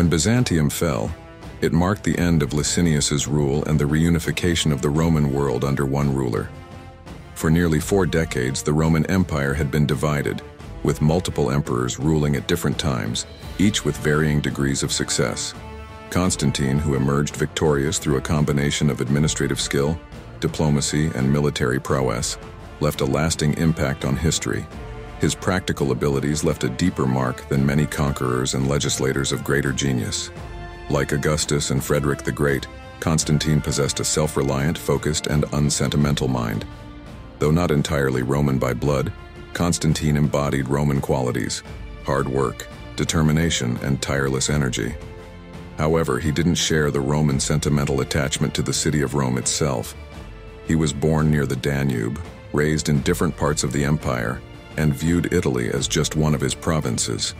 When Byzantium fell, it marked the end of Licinius's rule and the reunification of the Roman world under one ruler. For nearly four decades, the Roman Empire had been divided, with multiple emperors ruling at different times, each with varying degrees of success. Constantine, who emerged victorious through a combination of administrative skill, diplomacy, and military prowess, left a lasting impact on history. His practical abilities left a deeper mark than many conquerors and legislators of greater genius. Like Augustus and Frederick the Great, Constantine possessed a self-reliant, focused, and unsentimental mind. Though not entirely Roman by blood, Constantine embodied Roman qualities, hard work, determination, and tireless energy. However, he didn't share the Roman sentimental attachment to the city of Rome itself. He was born near the Danube, raised in different parts of the empire, and viewed Italy as just one of his provinces.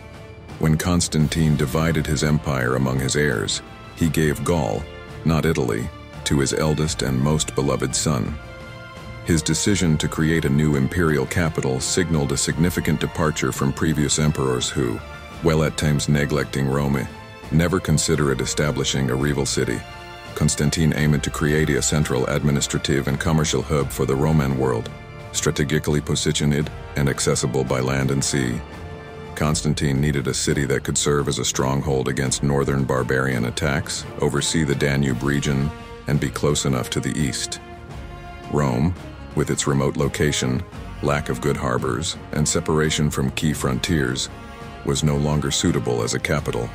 When Constantine divided his empire among his heirs, he gave Gaul, not Italy, to his eldest and most beloved son. His decision to create a new imperial capital signaled a significant departure from previous emperors who, while at times neglecting Rome, never considered establishing a rival city. Constantine aimed to create a central administrative and commercial hub for the Roman world, strategically positioned and accessible by land and sea. Constantine needed a city that could serve as a stronghold against northern barbarian attacks, oversee the Danube region, and be close enough to the east. Rome, with its remote location, lack of good harbors, and separation from key frontiers, was no longer suitable as a capital.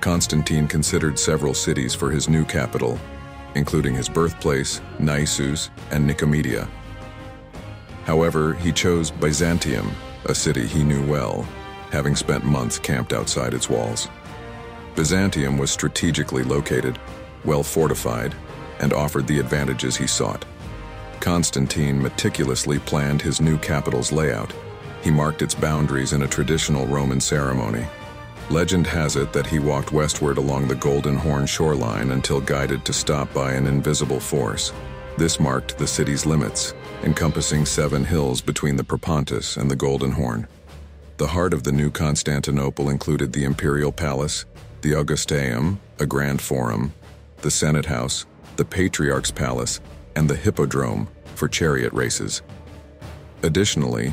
Constantine considered several cities for his new capital, including his birthplace, Naissus, and Nicomedia. However, he chose Byzantium, a city he knew well, having spent months camped outside its walls. Byzantium was strategically located, well fortified, and offered the advantages he sought. Constantine meticulously planned his new capital's layout. He marked its boundaries in a traditional Roman ceremony, Legend has it that he walked westward along the Golden Horn shoreline until guided to stop by an invisible force. This marked the city's limits, encompassing seven hills between the Propontis and the Golden Horn. The heart of the new Constantinople included the Imperial Palace, the Augustaeum, a grand forum, the Senate House, the Patriarch's Palace, and the Hippodrome for chariot races. Additionally,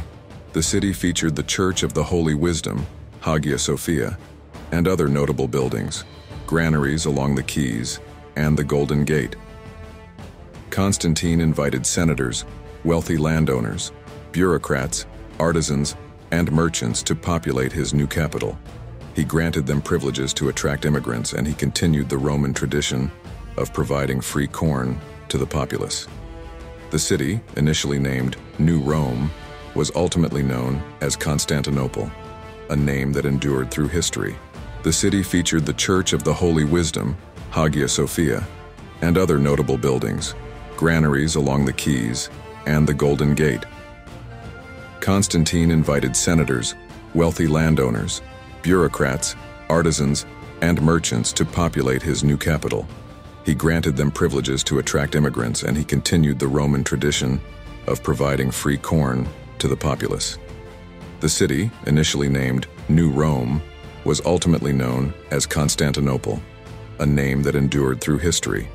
the city featured the Church of the Holy Wisdom, Hagia Sophia, and other notable buildings, granaries along the quays, and the Golden Gate. Constantine invited senators, wealthy landowners, bureaucrats, artisans, and merchants to populate his new capital. He granted them privileges to attract immigrants and he continued the Roman tradition of providing free corn to the populace. The city, initially named New Rome, was ultimately known as Constantinople a name that endured through history. The city featured the Church of the Holy Wisdom, Hagia Sophia, and other notable buildings, granaries along the quays, and the Golden Gate. Constantine invited senators, wealthy landowners, bureaucrats, artisans, and merchants to populate his new capital. He granted them privileges to attract immigrants and he continued the Roman tradition of providing free corn to the populace. The city, initially named New Rome, was ultimately known as Constantinople, a name that endured through history